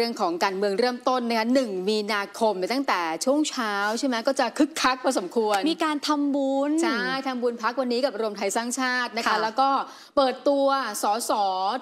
เรื่องของการเมืองเริ่มต้นนะคะหนึ่งมีนาคมตั้งแต่ช่วงเช้าใช่ไหมก็จะคึกคักพอสมควร มีการทำบุญ ใช่ทำบุญพักวันนี้กับรวมไทยสร้างชาตินะคะค่ะแล้วก็เปิดตัวสส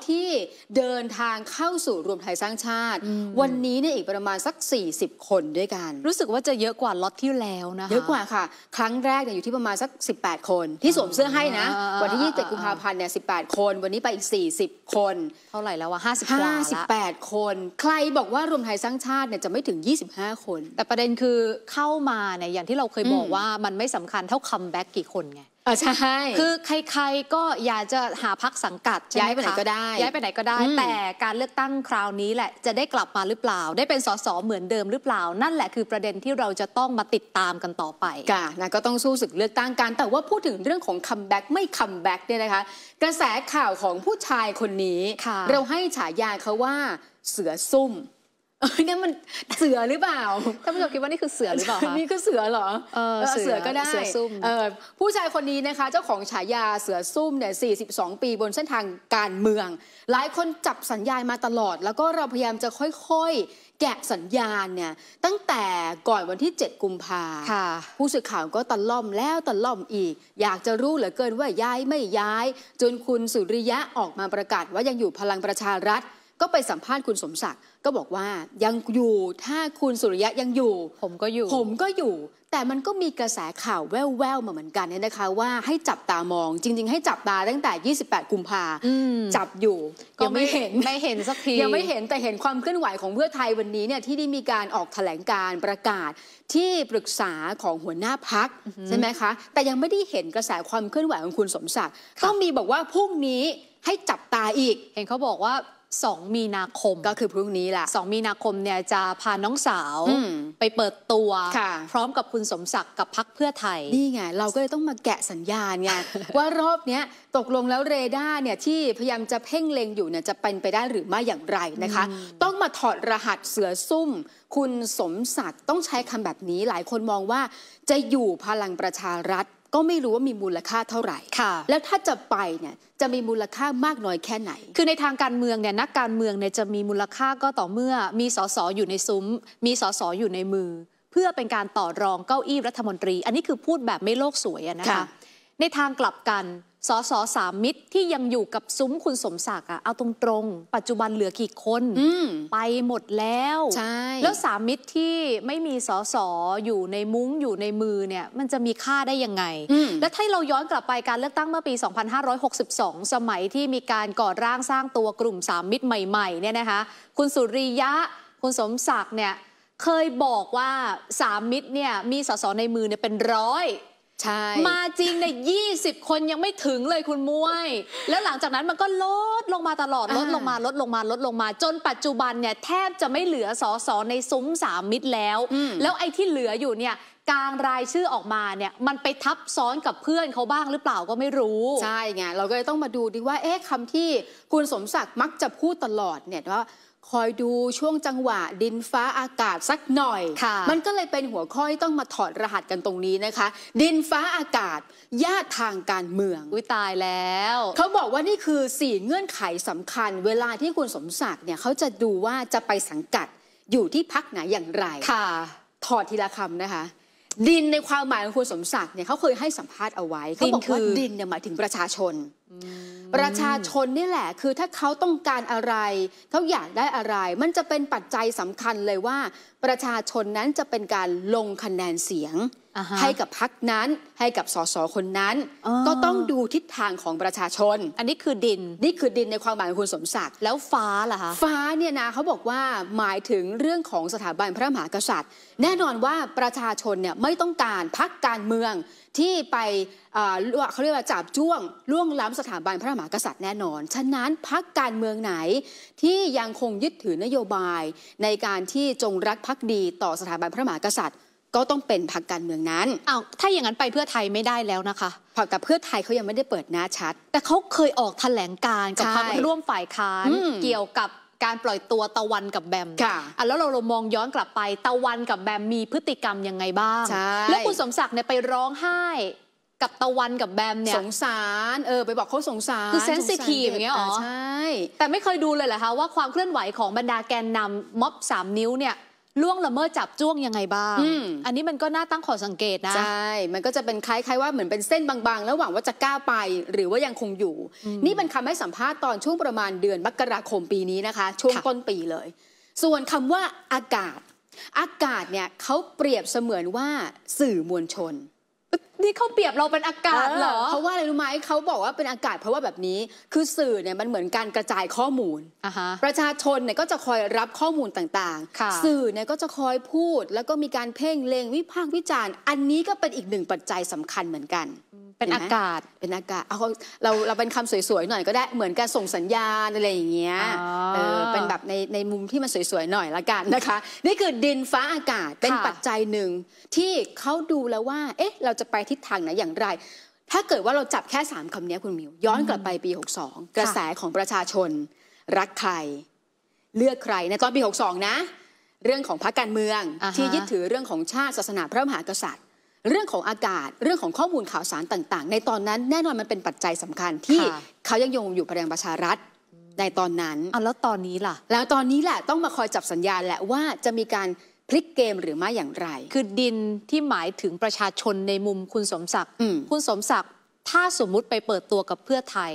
ที่เดินทางเข้าสู่รวมไทยสร้างชาติ วันนี้เนี่ยอีกประมาณสัก 40 คนด้วยกัน รู้สึกว่าจะเยอะกว่าล็อตที่แล้วนะคะเยอะกว่าค่ะ ครั้งแรกเนี่ยอยู่ที่ประมาณสัก 18 คน ที่สวมเสื้อให้นะอ่าวันที่27กุมภาพันธ์เนี่ย18 คน วันนี้ไปอีก 40 คน เท่าไหร่แล้ววะห้าสิบกว่าละ58 คนใครบอกว่ารวมไทยสร้างชาติเนี่ยจะไม่ถึง 25 คน แต่ประเด็นคือเข้ามาเนี่ยอย่างที่เราเคยบอกอืมว่ามันไม่สำคัญเท่า comeback กี่คนไง เออใช่คือใครๆก็อยากจะหาพรรคสังกัดใช่ไหมย้ายไปไหนคะก็ได้ ย้ายไปไหนก็ได้อืมแต่การเลือกตั้งคราวนี้แหละจะได้กลับมาหรือเปล่า ได้เป็นสสเหมือนเดิมหรือเปล่า นั่นแหละคือประเด็นที่เราจะต้องมาติดตามกันต่อไปกะนะก็ต้องสู้ศึกเลือกตั้งกันแต่ว่าพูดถึงเรื่องของ comeback ไม่ comeback เนี่ยนะคะ กระแสข่าวของผู้ชายคนนี้ค่ะเราให้ฉายาเขาว่าเสือซุ่ม เอ้ยนั่นมันเสือหรือเปล่าท่านผู้ชมคิดว่านี่คือเสือหรือเปล่าคะนี่ก็เสือเหรอเออเออเสือเสือก็ได้เสือซุ่มเออผู้ชายคนนี้นะคะ เจ้าของฉายาเสือซุ่มเนี่ย42 ปีบนเส้นทางการเมือง หลายคนจับสัญญาณมาตลอด แล้วก็เราพยายามจะค่อยๆ แกะสัญญาณเนี่ยตั้งแต่ก่อนวันที่ 7 กุมภาค่ะ ผู้สื่อข่าวก็ตะล่อมแล้วตะล่อมอีก อยากจะรู้เหลือเกินว่าย้ายไม่ย้าย จนคุณสุริยะออกมาประกาศว่ายังอยู่พลังประชารัฐ ก็ไปสัมภาษณ์คุณสมศักดิ์ก็บอกว่ายังอยู่ถ้าคุณสุริยะยังอยู่ ผมก็อยู่ ผมก็อยู่ แต่มันก็มีกระแสข่าวแว่วๆมาเหมือนกันเนี่ยนะคะ ว่าให้จับตามองจริง ๆ ให้จับตาตั้งแต่ 28 กุมภาอืมจับอยู่ก็ยังไม่เห็นไม่เห็นสักทียังไม่เห็นแต่เห็นความเคลื่อนไหวของเพื่อไทยวันนี้เนี่ยที่ได้มีการออกแถลงการประกาศที่ปรึกษาของหัวหน้าพักใช่ไหมคะ แต่ยังไม่ได้เห็นกระแสความเคลื่อนไหวของคุณสมศักดิ์ค่ะต้องมีบอกว่าพรุ่งนี้ให้จับตาอีก เห็นเขาบอกว่า 2 มีนาคม ก็คือพรุ่งนี้แหละ2มีนาคมเนี่ยจะพาน้องสาวอืมไปเปิดตัวค่ะพร้อมกับคุณสมศักดิ์กับพักเพื่อไทย นี่ไง เราก็เลยต้องมาแกะสัญญาณไง ว่ารอบเนี้ยตกลงแล้วเรดาร์เนี่ยที่พยายามจะเพ่งเล็งอยู่เนี่ยจะเป็นไปได้หรือไม่อย่างไรนะคะ ต้องมาถอดรหัสเสือซุ่ม คุณสมศักดิ์ต้องใช้คำแบบนี้หลายคนมองว่าจะอยู่พลังประชารัฐ ก็ไม่รู้ว่ามีมูลค่าเท่าไหร่ค่ะแล้วถ้าจะไปเนี่ยจะมีมูลค่ามากน้อยแค่ไหน คือในทางการเมืองเนี่ยนักการเมืองเนี่ยจะมีมูลค่าก็ต่อเมื่อมีสสอยู่ในซุ้ม มีสสอยู่ในมือ เพื่อเป็นการต่อรองเก้าอี้รัฐมนตรี อันนี้คือพูดแบบไม่โลกสวยอะนะคะค่ะในทางกลับกัน สสสามมิตรที่ยังอยู่กับซุ้มคุณสมศักดิ์อะเอาตรงๆ ปัจจุบันเหลือกี่คนอืมไปหมดแล้ว ใช่ แล้วสามมิตรที่ไม่มีสสอยู่ในมุ้งอยู่ในมือเนี่ยมันจะมีค่าได้ยังไงอืมและถ้าเราย้อนกลับไปการเลือกตั้งเมื่อปี 2562 สมัยที่มีการก่อร่างสร้างตัวกลุ่มสามมิตรใหม่ๆเนี่ยนะคะ คุณสุริยะ คุณสมศักดิ์เนี่ยเคยบอกว่าสามมิตรเนี่ยมีสสในมือเนี่ยเป็นร้อย ใช่ มาจริงเนี่ยยีคนยังไม่ถึงเลยคุณมุ้ย แล้วหลังจากนั้นมันก็ลดลงมาตลอดอ่าลดลงมาลดลงมาลดลงมา จนปัจจุบันเนี่ยแทบจะไม่เหลือสอสอในซุ้มสามมิตรแล้วอืมแล้วไอ้ที่เหลืออยู่เนี่ยกลางรายชื่อออกมาเนี่ยมันไปทับซ้อนกับเพื่อนเขาบ้างหรือเปล่าก็ไม่รู้ ใช่ไงเราก็เลยต้องมาดูดีว่าเอ๊ะคำที่คุณสมศักดิ์มักจะพูดตลอดเนี่ยว่า คอยดูช่วงจังหวะดินฟ้าอากาศสักหน่อยค่ะมันก็เลยเป็นหัวข้อที่ต้องมาถอดรหัสกันตรงนี้นะคะ ดินฟ้าอากาศญาติทางการเมือง อุ้ยตายแล้ว เขาบอกว่านี่คือ 4 เงื่อนไขสำคัญ เวลาที่คุณสมศักดิ์เนี่ยเขาจะดูว่าจะไปสังกัดอยู่ที่พักไหนอย่างไร ค่ะ ถอดทีละคำนะคะ ดินในความหมายของคุณสมศักดิ์เนี่ยเขาเคยให้สัมภาษณ์เอาไว้ เขาบอกว่าดินคือดินเนี่ยหมายถึงประชาชน ประชาชนนี่แหละ คือถ้าเขาต้องการอะไร เขาอยากได้อะไร มันจะเป็นปัจจัยสำคัญเลยว่า ประชาชนนั้นจะเป็นการลงคะแนนเสียงอ่าฮะให้กับพักนั้นให้กับสสคนนั้นอ๋อก็ต้องดูทิศทางของประชาชน อันนี้คือดิน นี่คือดินในความหมายของคุณสมศักดิ์แล้วฟ้าล่ะคะฟ้าเนี่ยนะเขาบอกว่าหมายถึงเรื่องของสถาบันพระมหากษัตริย์ แน่นอนว่าประชาชนเนี่ยไม่ต้องการพักการเมืองที่ไปอ่าเขาเรียกว่าจับจ้วงล่วงล้ำสถาบันพระมหากษัตริย์แน่นอน ฉะนั้นพักการเมืองไหนที่ยังคงยึดถือนโยบาย ในการที่จงรักภักดีต่อสถาบันพระมหากษัตริย์ ก็ต้องเป็นพักการเมืองนั้นอ้าวถ้าอย่างนั้นไปเพื่อไทยไม่ได้แล้วนะคะพอกับเพื่อไทยเขายังไม่ได้เปิดหน้าชัด แต่เขาเคยออกแถลงการณ์กับใช่พรรคร่วมฝ่ายค้านอืมเกี่ยวกับ การปล่อยตัวตะวันกับแบมค่ะอะแล้วเราเรามองย้อนกลับไป ตะวันกับแบมมีพฤติกรรมยังไงบ้าง ใช่ แล้วคุณสมศักดิ์เนี่ยไปร้องไห้กับตะวันกับแบมเนี่ย สงสารเออไปบอกเขาสงสารคือสงสาร sensitive อย่างเงี้ยเหรอ ใช่ แต่ไม่เคยดูเลยเหรอคะว่าความเคลื่อนไหวของบรรดาแกนนำม็อบสามนิ้วเนี่ย ล่วงละเมิดจับจ้วงยังไงบ้างอืมอันนี้มันก็น่าตั้งข้อสังเกตนะ ใช่ มันก็จะเป็นคล้ายๆว่าเหมือนเป็นเส้นบางๆแล้วหวังว่าจะก้าวไปหรือว่ายังคงอยู่ นี่เป็นคำให้สัมภาษณ์ตอนช่วงประมาณเดือนมกราคมปีนี้นะคะ ช่วงค่ะต้นปีเลย ส่วนคำว่าอากาศ อากาศเนี่ยเขาเปรียบเสมือนว่าสื่อมวลชน นี่เขาเปรียบเราเป็นอากาศเหรอเพราะว่าอะไรรู้ไหมเขาบอกว่าเป็นอากาศเพราะว่าแบบนี้ คือสื่อเนี่ยมันเหมือนการกระจายข้อมูลอะฮะประชาชนเนี่ยก็จะคอยรับข้อมูลต่างค่ะๆสื่อเนี่ยก็จะคอยพูด แล้วก็มีการเพ่งเลงวิพากษ์วิจารณ์ อันนี้ก็เป็นอีกหนึ่งปัจจัยสำคัญเหมือนกัน เป็นอากาศเป็นอากาศเอาเราเราเป็นคำสวยๆหน่อยก็ได้เหมือนการส่งสัญญาณอะไรอย่างเงี้ยอ๋อเออเป็นแบบในในมุมที่มันสวยๆหน่อยละกันนะคะ นี่คือดินฟ้าอากาศเป็นค่ะปัจจัยหนึ่งที่เขาดูแล้วว่า เอ๊ะ เราจะไปทิศทางไหนอย่างไร ถ้าเกิดว่าเราจับแค่ 3คำนี้คุณมิว ย้อนกลับไปปี 62 กระแสของประชาชน รักใคร เลือกใครในตอนปี 62 นะ เรื่องของพรรคการเมืองอ่าฮะที่ยึดถือเรื่องของชาติศาสนาพระมหากษัตริย์ เรื่องของอากาศเรื่องของข้อมูลข่าวสารต่างๆ ในตอนนั้นแน่นอนมันเป็นปัจจัยสำคัญที่ค่ะเขายังยงอยู่พลังประชารัฐในตอนนั้นอะแล้วตอนนี้ล่ะ แล้วตอนนี้แหละต้องมาคอยจับสัญญาณแหละว่าจะมีการพลิกเกมหรือไม่อย่างไร คือดินที่หมายถึงประชาชนในมุมคุณสมศักดิ์อืมคุณสมศักดิ์ถ้าสมมุติไปเปิดตัวกับเพื่อไทย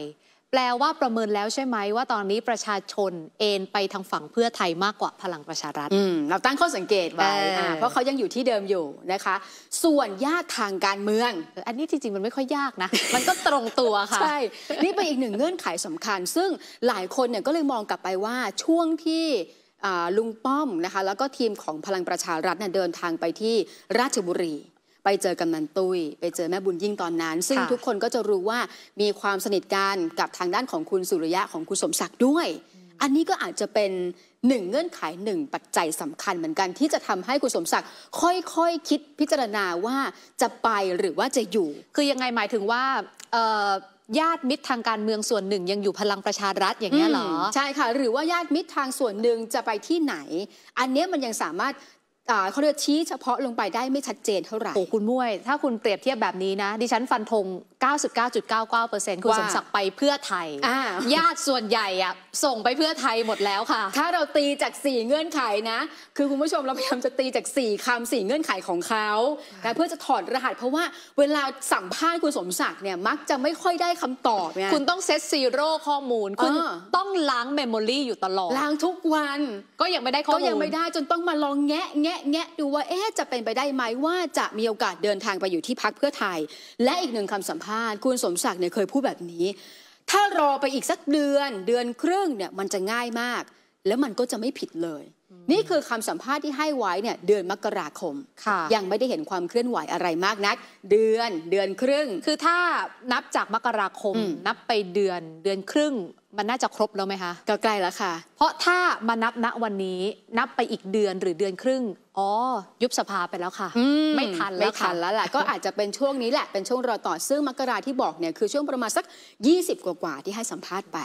แปลว่าประเมินแล้วใช่ไหมว่าตอนนี้ประชาชนเอนไปทางฝั่งเพื่อไทยมากกว่าพลังประชารัฐอืมเราตั้งข้อสังเกตไว้เอออ่าเพราะเขายังอยู่ที่เดิมอยู่นะคะ ส่วนญาติทางการเมืองเอออันนี้จริงๆมันไม่ค่อยยากนะ มันก็ตรงตัวค่ะใช่นี่เป็นอีกหนึ่งเงื่อนไขสำคัญ ซึ่งหลายคนเนี่ยก็เลยมองกลับไปว่าช่วงที่อ่าลุงป้อมนะคะแล้วก็ทีมของพลังประชารัฐเนี่ยเดินทางไปที่ราชบุรี ไปเจอกำนันตุ้ย ไปเจอแม่บุญยิ่งตอนนั้น ซึ่งค่ะทุกคนก็จะรู้ว่ามีความสนิทกันกับทางด้านของคุณสุริยะของคุณสมศักดิ์ด้วย อันนี้ก็อาจจะเป็นหนึ่งเงื่อนไขหนึ่งปัจจัยสำคัญเหมือนกันที่จะทำให้คุณสมศักดิ์ค่อยๆคคิดพิจารณาว่าจะไปหรือว่าจะอยู่ คือยังไงหมายถึงว่าเอ่อญาติมิตรทางการเมืองส่วนหนึ่ง ยังอยู่พลังประชารัฐอย่างเงี้ยเหรอมใช่ค่ะ หรือว่าญาติมิตรทางส่วนหนึ่งจะไปที่ไหน อันเนี้ยมันยังสามารถอ่า เขาเรียกชี้เฉพาะลงไปได้ไม่ชัดเจนเท่าไหร่ โอ้คุณมุ้ยถ้าคุณเปรียบเทียบแบบนี้นะ ดิฉันฟันธง 99.99%คุณว่าสมศักดิ์ไปเพื่อไทยอ่าญาติส่วนใหญ่อะส่งไปเพื่อไทยหมดแล้วค่ะ ถ้าเราตีจาก 4 เงื่อนไขนะ คือคุณผู้ชมเราพยายามจะตีจาก 4คำ4เงื่อนไขของเขานะเพื่อจะถอดรหัสเพราะว่าเวลาสัมภาษณ์คุณสมศักดิ์เนี่ยมักจะไม่ค่อยได้คำตอบไงคุณต้อง set zero ข้อมูล คุณเออต้องล้าง memory อยู่ตลอดล้างทุกวันก็ยังไม่ได้ข้อก็มูลยังไม่ได้จนต้องมาลองแงะแงะแงะดูว่าเอ๊ะจะเป็นไปได้ไหมว่าจะมีโอกาสเดินทางไปอยู่ที่พรรคเพื่อไทย และอีกหนึ่งคำสัมภาษณ์คุณสมศักดิ์เนี่ยเคยพูดแบบนี้ ถ้ารอไปอีกสักเดือนเดือนครึ่งเนี่ยมันจะง่ายมาก แล้วมันก็จะไม่ผิดเลย นี่คือคำสัมภาษณ์ที่ให้ไว้เนี่ยเดือนมกราคมค่ะยังไม่ได้เห็นความเคลื่อนไหวอะไรมากนัก เดือนเดือนครึ่ง คือถ้านับจากมกราคมอืมนับไปเดือนเดือนครึ่ง มันน่าจะครบแล้วไหมคะก็ใกล้แล้วค่ะ เพราะถ้ามานับณวันนี้นับไปอีกเดือนหรือเดือนครึ่งอ๋อยุบสภาไปแล้วค่ะอืไม่ทันแล้วไม่ทันค่ะแล้วแหละก็อาจจะเป็นช่วงนี้แหละเป็นช่วงรอต่อซึ่งมกราที่บอกเนี่ยคือช่วงประมาณสัก 20 กว่าๆที่ให้สัมภาษณ์ไป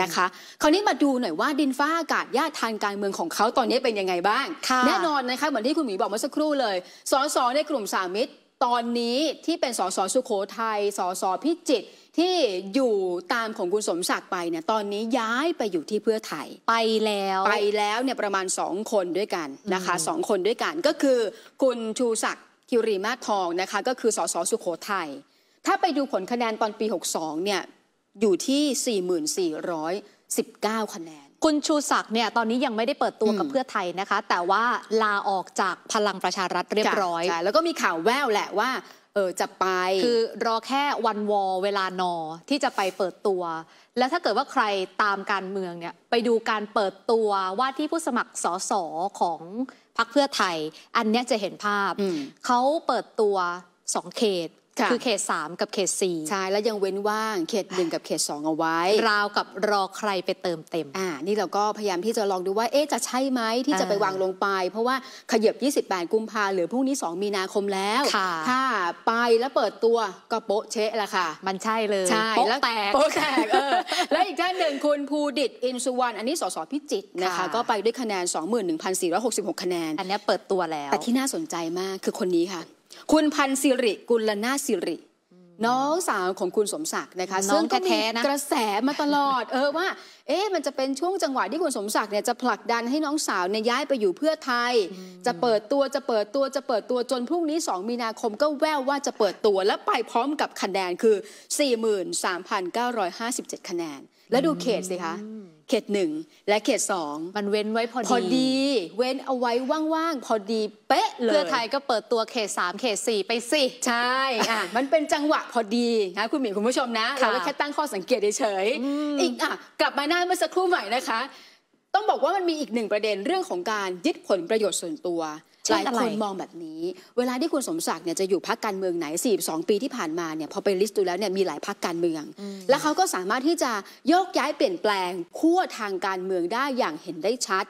นะคะ คราวนี้มาดูหน่อยว่าดินฟ้าอากาศญาติทางการเมืองของเขาตอนนี้เป็นยังไงบ้างค่ะแน่นอนนะคะเหมือนที่คุณหมีบอกเมื่อสักครู่เลยสสในกลุ่มสามมิตร ตอนนี้ที่เป็นสสสุโขทัยสสพิจิตรที่อยู่ตามของคุณสมศักดิ์ไปเนี่ยตอนนี้ย้ายไปอยู่ที่เพื่อไทยไปแล้วไปแล้วเนี่ยประมาณ2คนด้วยกันนะคะอืมสองคนด้วยกันก็คือคุณชูศักดิ์คิรีมาศทองนะคะ ก็คือสสสุโขทัยถ้าไปดูผลคะแนนตอนปี 62เนี่ยอยู่ที่ 4419 คะแนน คุณชูศักดิ์เนี่ยตอนนี้ยังไม่ได้เปิดตัวกับอืมเพื่อไทยนะคะ แต่ว่าลาออกจากพลังประชารัฐเรียบร้อยใช่แล้วก็มีข่าวแววแหละว่าเออจะไปคือรอแค่วันวอเวลานอที่จะไปเปิดตัว แล้วถ้าเกิดว่าใครตามการเมืองเนี่ยไปดูการเปิดตัวว่าที่ผู้สมัครสสของพรรคเพื่อไทย อันเนี้ยจะเห็นภาพอืมเขาเปิดตัวสองเขต ค่ะคือเขต 3 กับเขตใช่ แล้วยังเว้นว่างเขตหนึ่งกับเขตสองเอาไว้4ราวกับรอใครไปเติมเต็ม อ่า นี่เราก็พยายามที่จะลองดูว่า เอ๊ะ จะใช่ไหมที่จะไปวางลงไป เพราะว่าขยับ 28 กุมภาหรือพรุ่งนี้ 2 มีนาคมแล้วค่ะถ้าไปแล้วเปิดตัวก็โป๊ะเชะละค่ะ มันใช่เลยใช่โป๊ะล้วแตกโป๊ะแตกเออและอีกท่านหนึ่งคุณภูดิตอินสุวรรณอันนี้สสพิจิตรนะคะค่ะก็ไปด้วยคะแนน 21,466 คะแนน อันเนี้ยเปิดตัวแล้ว แต่ที่น่าสนใจมากคือคนนี้ค่ะ คุณพันธ์สิริกุลนาถสิริน้องสาวของคุณสมศักดิ์นะคะน้องซึ่งก็มีแท้ๆนะกระแสมาตลอด เออว่า เอ๊ะมันจะเป็นช่วงจังหวะที่คุณสมศักดิ์เนี่ยจะผลักดันให้น้องสาวเนี่ยย้ายไปอยู่เพื่อไทย จะเปิดตัวจะเปิดตัวจะเปิดตัวจนพรุ่งนี้ 2 มีนาคมก็แววว่าจะเปิดตัวแล้วไปพร้อมกับคะแนนคือ 43,957 คะแนน แล้วดูเขตสิคะ เขตหนึ่งและเขตสองมันเว้นไว้พอดีพอดี เว้นเอาไว้ว่างๆ พอดีเป๊ะเลยเพื่อไทยก็เปิดตัวเขต3เขต4ไปสิ ใช่อะมันเป็นจังหวะพอดีนะคุณหมีคุณผู้ชมนะค่ะเราก็แค่ตั้งข้อสังเกตเฉยๆอีกอะกลับมาหน้าเมื่อสักครู่ใหม่นะคะ ต้องบอกว่ามันมีอีกหนึ่งประเด็นเรื่องของการยึดผลประโยชน์ส่วนตัวเช่หนลายอะไรคนมองแบบนี้ เวลาที่คุณสมศักดิ์เนี่ยจะอยู่พักการเมืองไหน 42 ปีที่ผ่านมาเนี่ยพอไปลิสต์ดูแล้วเนี่ยมีหลายพักการเมือง แล้วเขาก็สามารถที่จะโยกย้ายเปลี่ยนแปลงขั้วทางการเมืองได้อย่างเห็นได้ชัด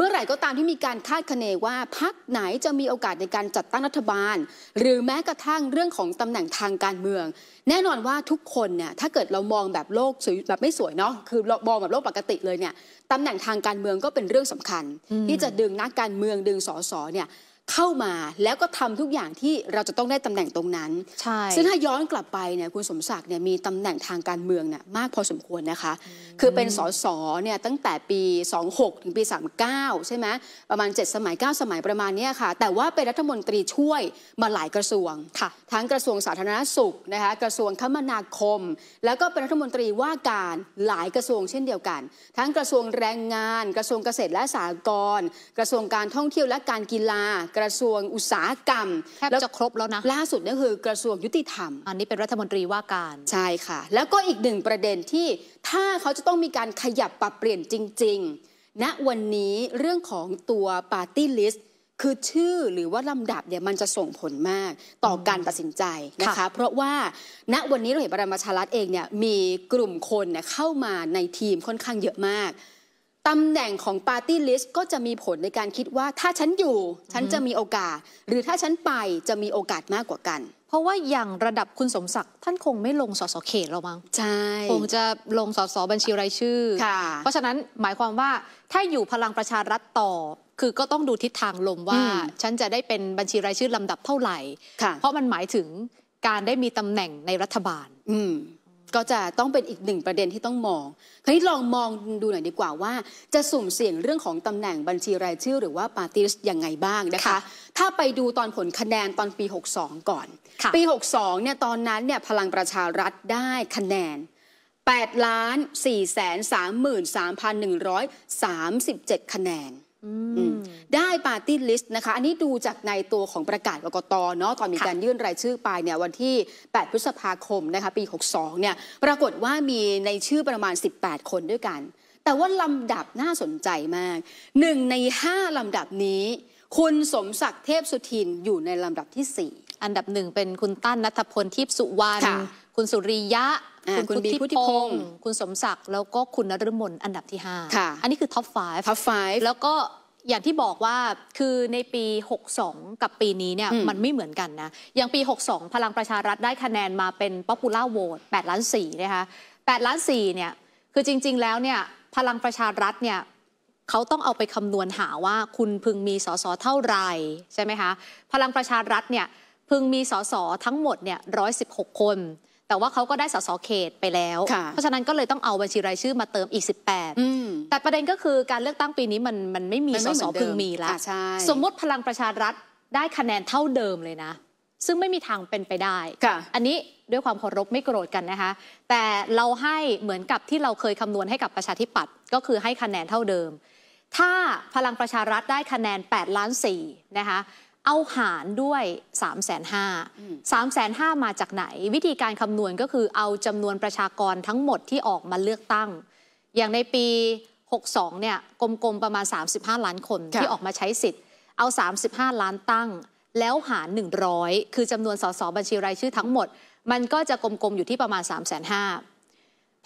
เมื่อไหร่ก็ตามที่มีการคาดคะเนว่าพักไหนจะมีโอกาสในการจัดตั้งรัฐบาล หรือแม้กระทั่งเรื่องของตำแหน่งทางการเมือง แน่นอนว่าทุกคนเนี่ยถ้าเกิดเรามองแบบโลกสวยแบบไม่สวยเนาะคือมองแบบโลกปกติเลยเนี่ยตำแหน่งทางการเมืองก็เป็นเรื่องสำคัญ ที่จะดึงนักการเมืองดึงสสเนี่ย เข้ามาแล้วก็ทำทุกอย่างที่เราจะต้องได้ตำแหน่งตรงนั้น ใช่ ซึ่งถ้าย้อนกลับไปเนี่ยคุณสมศักดิ์เนี่ยมีตำแหน่งทางการเมืองเนี่ยมากพอสมควรนะคะ คือเป็นสสเนี่ยตั้งแต่ปี 26 ถึงปี 39 ใช่ไหมประมาณ 7 สมัย 9 สมัยประมาณเนี้ยค่ะ แต่ว่าเป็นรัฐมนตรีช่วยมาหลายกระทรวงค่ะทั้งกระทรวงสาธารณสุขนะคะกระทรวงคมนาคม แล้วก็เป็นรัฐมนตรีว่าการหลายกระทรวงเช่นเดียวกัน ทั้งกระทรวงแรงงาน กระทรวงเกษตรและสหกรณ์กระทรวงการท่องเที่ยวและการกีฬากระทรวงอุตสาหกรรมแทบแล้วจะครบแล้วนะ ล่าสุดนี่คือกระทรวงยุติธรรม อันนี้เป็นรัฐมนตรีว่าการใช่ค่ะ แล้วก็อีกหนึ่งประเด็นที่ถ้าเขาจะต้องมีการขยับปรับเปลี่ยนจริง ๆ ณวันนี้เรื่องของตัว Party List คือชื่อหรือว่าลำดับเนี่ยมันจะส่งผลมากต่อการตัดสินใจนะคะค่ะเพราะว่าณวันนี้เราเห็นประมาชารัฐเองเนี่ยมีกลุ่มคนเนี่ยเข้ามาในทีมค่อนข้างเยอะมาก ตำแหน่งของ Party List ก็จะมีผลในการคิดว่าถ้าฉันอยู่ ฉันจะมีโอกาส หรือถ้าฉันไปจะมีโอกาสมากกว่ากัน เพราะว่าอย่างระดับคุณสมศักดิ์ท่านคงไม่ลงสสเขตหรอกมั้งใช่ คงจะลงสสบัญชีรายชื่อ ค่ะเพราะฉะนั้นหมายความว่าถ้าอยู่พลังประชารัฐต่อ คือก็ต้องดูทิศทางลมว่า อืมฉันจะได้เป็นบัญชีรายชื่อลำดับเท่าไหร่ ค่ะ เพราะมันหมายถึงการได้มีตำแหน่งในรัฐบาล อืม ก็จะต้องเป็นอีกหนึ่งประเด็นที่ต้องมอง คราวนี้ลองมองดูหน่อยดีกว่าว่า จะสุ่มเสี่ยงเรื่องของตำแหน่งบัญชีรายชื่อ หรือว่าปาร์ตี้ลิสต์ยังไงบ้างนะคะค่ะถ้าไปดูตอนผลคะแนนตอนปี 62 ก่อนค่ะปี 62 เนี่ยตอนนั้นเนี่ยพลังประชารัฐได้คะแนน8ล้าน4แสน33,137 คะแนนอืม ได้ปาร์ตี้ลิสต์นะคะ อันนี้ดูจากในตัวของประกาศกกตเนาะตอนมีค่ะการยื่นรายชื่อไปเนี่ยวันที่ 8 พฤษภาคมนะคะปี 62 เนี่ยปรากฏว่ามีในชื่อประมาณ 18 คนด้วยกัน แต่ว่าลำดับน่าสนใจมากหนึ่งใน 5 ลำดับนี้ คุณสมศักดิ์เทพสุทินอยู่ในลำดับที่ 4 อันดับหนึ่งเป็นคุณตั้นณัฏฐพลทีปสุวรรณ ค่ะคุณสุริยะอ่าคุณบีพุทธิพงษ์คุณสมศักดิ์แล้วก็คุณนฤมลอันดับที่ห้าค่ะอันนี้คือ top 5 top 5แล้วก็อย่างที่บอกว่าคือในปี 62 กับปีนี้เนี่ยอืมมันไม่เหมือนกันนะ อย่างปี 62 พลังประชารัฐได้คะแนนมาเป็น popular vote 8ล้าน4นะคะ8ล้าน4เนี่ยคือจริง ๆ แล้วเนี่ยพลังประชารัฐเนี่ยเขาต้องเอาไปคำนวณหาว่าคุณพึงมีสสเท่าไหร่ใช่ไหมคะ พลังประชารัฐเนี่ยพึงมีสสทั้งหมดเนี่ย116 คน แต่ว่าเขาก็ได้สสเขตไปแล้วค่ะเพราะฉะนั้นก็เลยต้องเอาบัญชีรายชื่อมาเติมอีก 18อืมแต่ประเด็นก็คือการเลือกตั้งปีนี้มันมันไม่มีมันสไม่สเหมือนเดิมพึงมีแล้วอะใช่สมมติพลังประชารัฐได้คะแนนเท่าเดิมเลยนะ ซึ่งไม่มีทางเป็นไปได้ค่ะอันนี้ด้วยความเคารพไม่โกรธกันนะคะ แต่เราให้เหมือนกับที่เราเคยคำนวณให้กับประชาธิปัตย์ก็คือให้คะแนนเท่าเดิม ถ้าพลังประชารัฐได้คะแนน8ล้าน4นะคะ เอาหารด้วย 3 5 0 0 0 0 3 5 0 0 0มาจากไหน วิธีการคำนวณก็คือเอาจำนวนประชากรทั้งหมดที่ออกมาเลือกตั้ง อย่างในปี 62 เนี่ยกลมๆ ประมาณ 35 ล้านคนค่ะที่ออกมาใช้สิทธิ์ เอา 35 ล้านตั้ง แล้วหาร 100 คือจำนวนสสบัญชีรายชื่อทั้งหมด มันก็จะกลมๆ อยู่ที่ประมาณ 3 5 0 0 0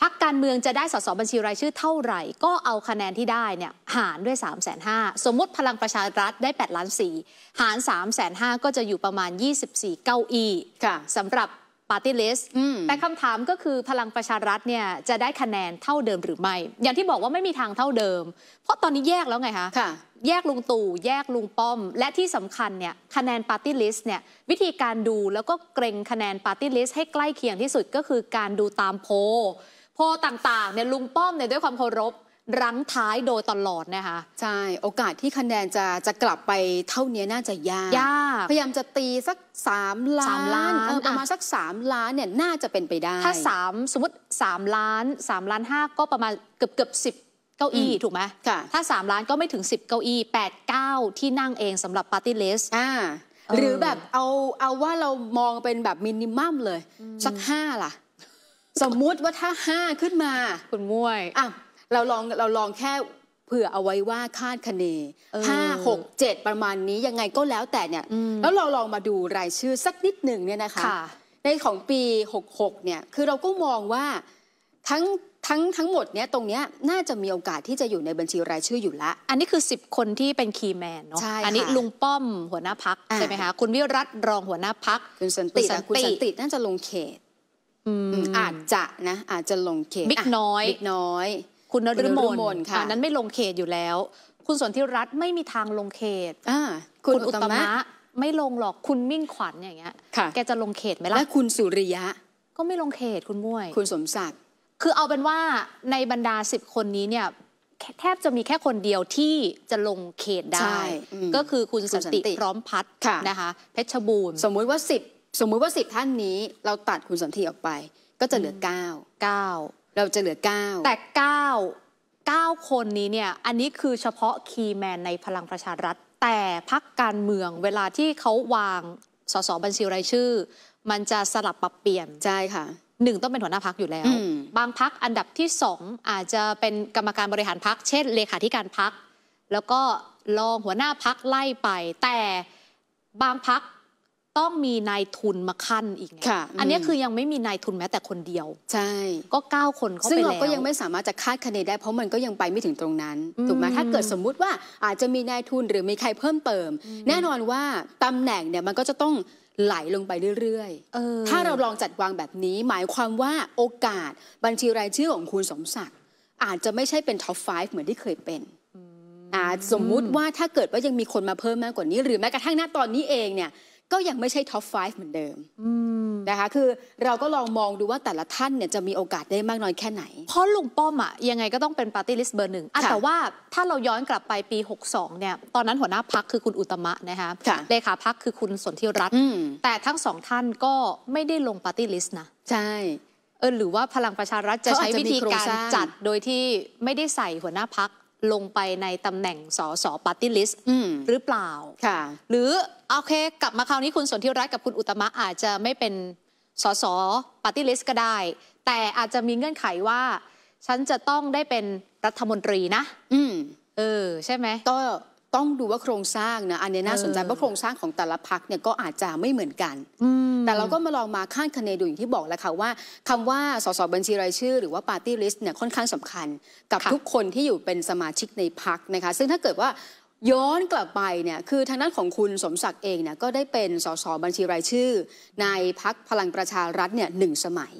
พักการเมืองจะได้สสบัญชีรายชื่อเท่าไหร่ ก็เอาคะแนนที่ได้เนี่ยหารด้วย 3 5 0 0 0สมมุติพลังประชารัฐได้ 8 ล้าน4หาร 3 5 0 0 0ก็จะอยู่ประมาณ 24 เก้าอี้ค่ะสำหรับปาร์ตี้ลิสต์อืมแต่คำถามก็คือพลังประชารัฐเนี่ยจะได้คะแนนเท่าเดิมหรือไม่ อย่างที่บอกว่าไม่มีทางเท่าเดิม เพราะตอนนี้แยกแล้วไงคะค่ะแยกลุงตู่แยกลุงป้อม และที่สำคัญเนี่ยคะแนนปาร์ตี้ลิสต์เนี่ยวิธีการดูแล้วก็เก็งคะแนนปาร์ตี้ลิสต์ให้ใกล้เคียงที่สุดก็คือการดูตามโพล โพลต่างๆเนี่ยลุงป้อมเนี่ยด้วยความเคารพรั้งท้ายโดยตลอดนะคะ ใช่ โอกาสที่คะแนนจะจะกลับไปเท่านี้น่าจะยาก ยาก พยายามจะตีสัก 3 ล้าสามล้านเออประมาณอะสัก 3 ล้านเนี่ยน่าจะเป็นไปได้ ถ้าสามสมมติ 3 ล้าน 3 ล้าน 5 ก็ประมาณเกือบเกือบสิบเก้าอี้อืมถูกไหมค่ะ ถ้า 3 ล้านก็ไม่ถึง 10 เก้าอี้ 8 9 ที่นั่งเองสำหรับปาร์ตี้ลิสต์อ่าเออหรือแบบเอาเอาว่าเรามองเป็นแบบมินิมัมเลย สักห้าล่ะ สมมุติว่าถ้าห้าขึ้นมาคุณมุ้ยอะเราลองเราลองแค่เผื่อเอาไว้ว่าคาดคะเนเออห้าหกเจ็ดประมาณนี้ยังไงก็แล้วแต่เนี่ยอืมแล้วเราลองมาดูรายชื่อสักนิดหนึ่งเนี่ยนะคะค่ะในของปี 66 เนี่ย คือเราก็มองว่าทั้งทั้งทั้งหมดเนี้ยตรงเนี้ยน่าจะมีโอกาสที่จะอยู่ในบัญชีรายชื่ออยู่ละ อันนี้คือ 10 คนที่เป็นคีย์แมนเนาะใช่ค่ะอันี้ลุงป้อมหัวหน้าพักอ่าใช่ไหมคะ คุณวิรัตรองหัวหน้าพักคุณสันติคุณสันติอะคุณสันติน่าจะลงเขต อืมอาจจะนะอาจจะลงเขตบิ๊กน้อยบิ๊กน้อย คุณนคุณฤนมฤลมลค่ะอันนั้นไม่ลงเขตอยู่แล้ว คุณสนธิรัตน์ไม่มีทางลงเขตอ่าคุณอุตตมะไม่ลงหรอกคุณมิ่งขวัญอย่างเงี้ยค่ะแกจะลงเขตไหมและล่ะคุณสุริยะ ก็ไม่ลงเขตคุณมุ้ยคุณสมศักดิ์คือเอาเป็นว่าในบรรดาสิบคนนี้เนี่ยแค่แทบจะมีแค่คนเดียวที่จะลงเขตได้ใช่อืมก็คือคุณคุณสันสันติติพร้อมพัฒน์ค่ะนะคะ เพชรบูรณ์สมมุติว่าสิบ สมมุติว่าสิบท่านนี้เราตัดคุณสันติออกไป ก็จะเหลือเก้าเก้าเราจะเหลือเก้าแต่เก้าเก้าคนนี้เนี่ยอันนี้คือเฉพาะคีย์แมนในพลังประชารัฐ แต่พักการเมืองเวลาที่เขาวางสสบัญชีรายชื่อ มันจะสลับปรับเปลี่ยนใช่ค่ะหนึ่งต้องเป็นหัวหน้าพักอยู่แล้วอืมบางพักอันดับที่สองอาจจะเป็นกรรมการบริหารพักเช่นเลขาธิการพัก แล้วก็รองหัวหน้าพักไล่ไป แต่บางพัก ต้องมีนายทุนมาขั้นอีกไงค่ะอันนี้อืมคือยังไม่มีนายทุนแม้แต่คนเดียว ใช่ ก็เก้าคนเข้าซึ่งไปเราแล้วก็ยังไม่สามารถจะคาดคะเนได้ เพราะมันก็ยังไปไม่ถึงตรงนั้นอืมถูกไหมถ้าเกิดสมมุติว่าอาจจะมีนายทุนหรือมีใครเพิ่มเติม แน่นอนว่าตำแหน่งเนี่ยมันก็จะต้องไหลลงไปเรื่อยเออๆถ้าเราลองจัดวางแบบนี้ หมายความว่าโอกาสบัญชีรายชื่อของคุณสมศักดิ์อาจจะไม่ใช่เป็นท็อป 5 เหมือนที่เคยเป็นอาจสมมุติว่าถ้าเกิดว่ายังมีคนมาเพิ่มมากกว่านี้ หรือแม้กระทั่งณตอนนี้เองเนี่ย ก็ยังไม่ใช่ top 5 เหมือนเดิมอืมนะคะคือเราก็ลองมองดูว่าแต่ละท่านเนี่ยจะมีโอกาสได้มากน้อยแค่ไหน เพราะลุงป้อมอะยังไงก็ต้องเป็นปาร์ตี้ลิสต์เบอร์หนึ่งอะค่ะแต่ว่าถ้าเราย้อนกลับไปปี 62 เนี่ย ตอนนั้นหัวหน้าพรรคคือคุณอุตตมนะคะค่ะเลขาพรรคคือคุณสนธิรัตน์อืมแต่ทั้งสองท่านก็ไม่ได้ลงปาร์ตี้ลิสต์นะ ใช่เออหรือว่าพลังประชารัฐจะเขาอาใช้จจะวิธีมีโครงการสร้างจัดโดยที่ไม่ได้ใส่หัวหน้าพรรค ลงไปในตำแหน่งสสปาร์ตี้ลิสต์อืมหรือเปล่าค่ะหรือโอเค กลับมาคราวนี้คุณสนธิรัตน์กับคุณอุตตมอาจจะไม่เป็นสสปาร์ตี้ลิสต์ก็ได้ แต่อาจจะมีเงื่อนไขว่า ฉันจะต้องได้เป็นรัฐมนตรีนะ อืมเออ ใช่ไหมก็ ต้องดูว่าโครงสร้างนะอันนี้น่าสนใจเออเพราะโครงสร้างของแต่ละพรรคเนี่ยก็อาจจะไม่เหมือนกัน แต่เราก็มาลองมาคาดคะเนดูอย่างที่บอกแล้วค่ะว่าคำว่าสสบัญชีรายชื่อ หรือว่าปาร์ตี้ลิสต์เนี่ยค่อนข้างสำคัญ กับค่ะทุกคนที่อยู่เป็นสมาชิกในพรรคนะคะ ซึ่งถ้าเกิดว่าย้อนกลับไปเนี่ยคือทางด้านของคุณสมศักดิ์เองเนี่ยก็ได้เป็นสสบัญชีรายชื่อ ในพักพลังประชารัฐเนี่ยหนึ่งสมัย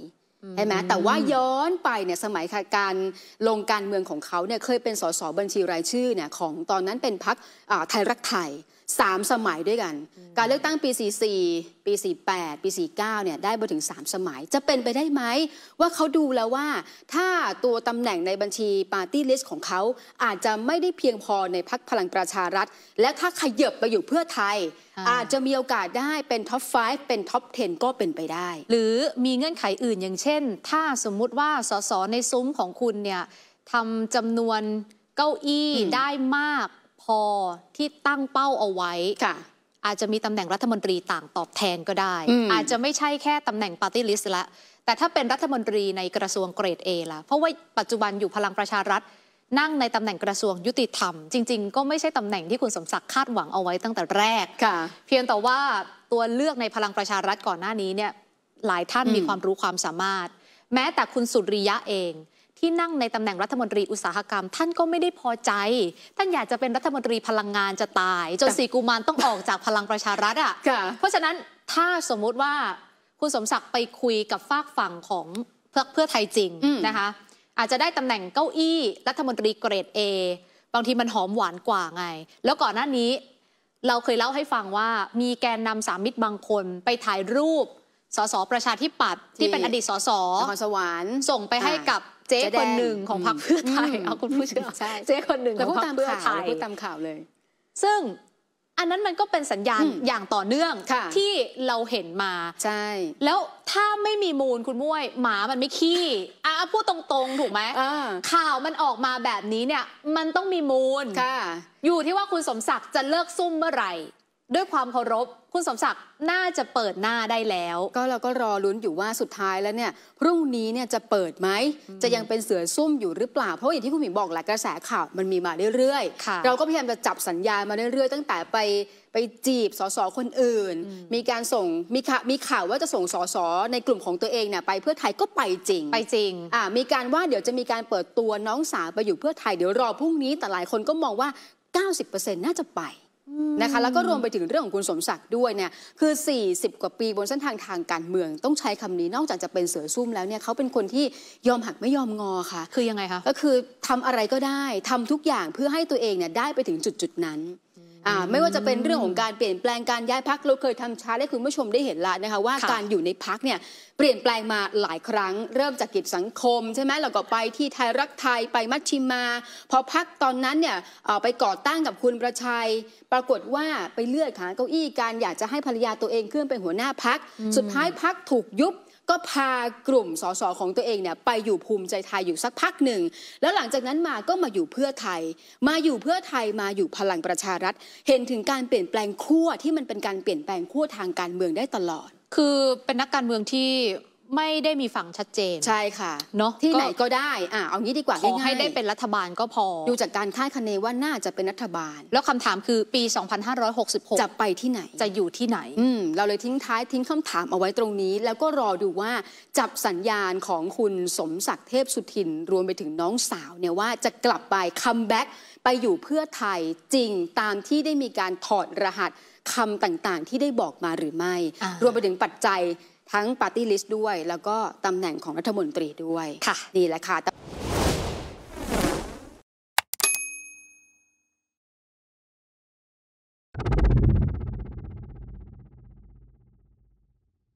ใช่ไหมแต่ว่าย้อนไปเนี่ยสมัยการลงการเมืองของเขาเนี่ยเคยเป็นสสบัญชีรายชื่อเนี่ยของตอนนั้นเป็นพักไทยรักไทย สามสมัยด้วยกัน การเลือกตั้งปี 44 ปี 48 ปี 49 เนี่ยได้มาถึง 3 สมัย จะเป็นไปได้ไหม ว่าเขาดูแล้วว่า ถ้าตัวตำแหน่งในบัญชีปาร์ตี้ลิสต์ของเขาอาจจะไม่ได้เพียงพอในพรรคพลังประชารัฐ และถ้าขยับไปอยู่เพื่อไทยอ่าอาจจะมีโอกาสได้เป็น top 5 เป็น top 10 ก็เป็นไปได้ หรือมีเงื่อนไขอื่นอย่างเช่น ถ้าสมมุติว่าสสในซุ้มของคุณเนี่ยทำจำนวนเก้าอี้อืมได้มาก พอที่ตั้งเป้าเอาไว้ค่ะ อาจจะมีตำแหน่งรัฐมนตรีต่างตอบแทนก็ได้อืมอาจจะไม่ใช่แค่ตำแหน่งปาร์ตี้ลิสต์ละแต่ถ้าเป็นรัฐมนตรีในกระทรวงเกรด A ล่ะ เพราะว่าปัจจุบันอยู่พลังประชารัฐนั่งในตำแหน่งกระทรวงยุติธรรม จริง ๆ ก็ไม่ใช่ตำแหน่งที่คุณสมศักดิ์คาดหวังเอาไว้ตั้งแต่แรกค่ะ เพียงแต่ว่าตัวเลือกในพลังประชารัฐก่อนหน้านี้เนี่ยหลายท่านอืมมีความรู้ความสามารถ แม้แต่คุณสุริยะเอง ที่นั่งในตำแหน่งรัฐมนตรีอุตสาหกรรม ท่านก็ไม่ได้พอใจ ท่านอยากจะเป็นรัฐมนตรีพลังงานจะตาย จนสีกุมารต้องออกจากพลังประชารัฐอะค่ะเพราะฉะนั้นถ้าสมมุติว่าคุณสมศักดิ์ไปคุยกับฝากฝั่งของเพื่อเพื่อไทยจริงอืมนะคะอาจจะได้ตำแหน่งเก้าอี้รัฐมนตรีเกรด A บางทีมันหอมหวานกว่าไง แล้วก่อนหน้านี้ เราเคยเล่าให้ฟังว่ามีแกนนำสามมิตรบางคนไปถ่ายรูปสสประชาธิปัตย์ที่เป็นอดีตสสนครสวรรค์ส่งไปให้กับ เจ๊เจ๊แดงคนหนึ่งของพรรคเพื่อไทยอืมเอาคุณผู้เชื่อใช่เจ๊คนหนึ่งขเราองพูดพรรตาคมเพื่อข่าวไทยเราพูดตามข่าวเลย ซึ่งอันนั้นมันก็เป็นสัญญาณอืมอย่างต่อเนื่องค่ะที่เราเห็นมา ใช่ แล้วถ้าไม่มีมูลคุณมุ้ยหมามันไม่ขี้อะพูดตรงๆ ถูกไหมอ่าข่าวมันออกมาแบบนี้เนี่ย มันต้องมีมูลค่ะอยู่ที่ว่าคุณสมศักดิ์จะเลิกซุ่มเมื่อไหร่ ด้วยความเคารพคุณสมศักดิ์น่าจะเปิดหน้าได้แล้ว ก็เราก็รอลุ้นอยู่ว่าสุดท้ายแล้วเนี่ยพรุ่งนี้เนี่ยจะเปิดไหมจะยังเป็นเสือซุ่มอยู่หรือเปล่า เพราะอย่างที่คุณหมิงบอกแหละกระแสข่าวมันมีมาเรื่อยค่ะเราก็พยายามจะจับสัญญาณมาเรื่อยๆ ตั้งแต่ไปไปจีบสสคนอื่น มีการส่งมีข่าวมีข่าวว่าจะส่งสสในกลุ่มของตัวเองเนี่ยไปเพื่อไทยก็ไปจริงไปจริงอ่ามีการว่าเดี๋ยวจะมีการเปิดตัวน้องสาวไปอยู่เพื่อไทยเดี๋ยวรอพรุ่งนี้แต่หลายคนก็มองว่า 90%น่าจะไป นะคะแล้วก็รวมไปถึงเรื่องของคุณสมศักดิ์ด้วยเนี่ยคือ 40 กว่าปีบนเส้นทางทางการเมือง ต้องใช้คำนี้นอกจากจะเป็นเสือซุ่มแล้วเนี่ยเขาเป็นคนที่ยอมหักไม่ยอมงอค่ะ คือยังไงคะก็คือทำอะไรก็ได้ทำทุกอย่างเพื่อให้ตัวเองเนี่ยได้ไปถึงจุดจุดๆนั้นอ่า ไม่ว่าจะเป็นเรื่องของการเปลี่ยนแปลงการย้ายพักเราเคยทำชาร์ตให้คุณผู้ชมได้เห็นแล้วนะคะว่าค่ะการอยู่ในพักเนี่ยเปลี่ยนแปลงมาหลายครั้ง เริ่มจากกิจสังคมใช่ไหมแล้วก็ไปที่ไทยรักไทยไปมัชชิมา พอพักตอนนั้นเนี่ยเอ่อไปก่อตั้งกับคุณประชัย ปรากฏว่าไปเลื่อนขาเก้าอี้การอยากจะให้ภรรยาตัวเองขึ้นเป็นหัวหน้าพัก สุดท้ายพักถูกยุบ ก็พากลุ่มสสของตัวเองเนี่ยไปอยู่ภูมิใจไทยอยู่สักพักหนึ่ง แล้วหลังจากนั้นมาก็มาอยู่เพื่อไทย มาอยู่เพื่อไทยมาอยู่พลังประชารัฐ เห็นถึงการเปลี่ยนแปลงขั้วที่มันเป็นการเปลี่ยนแปลงขั้วทางการเมืองได้ตลอด คือเป็นนักการเมืองที่ ไม่ได้มีฝั่งชัดเจนใช่ค่ะเนอะที่ก็ไหนก็ได้อะเอางี้ดีกว่าขอให้ง่ายๆได้เป็นรัฐบาลก็พอ ดูจากการคาดคะเนว่าน่าจะเป็นรัฐบาล แล้วคำถามคือปี 2566 จะไปที่ไหนจะอยู่ที่ไหนอืมเราเลยทิ้งท้ายทิ้งคำถามเอาไว้ตรงนี้ แล้วก็รอดูว่าจับสัญญาณของคุณสมศักดิ์เทพสุทิน รวมไปถึงน้องสาวเนี่ยว่าจะกลับไป comeback ไปอยู่เพื่อไทยจริงตามที่ได้มีการถอดรหัสคำต่างๆ ที่ได้บอกมาหรือไม่อ่ารวมไปถึงปัจจัย ทั้งปาร์ตี้ลิสต์ด้วย แล้วก็ตำแหน่งของรัฐมนตรีด้วยค่ะนี่แหละค่ะ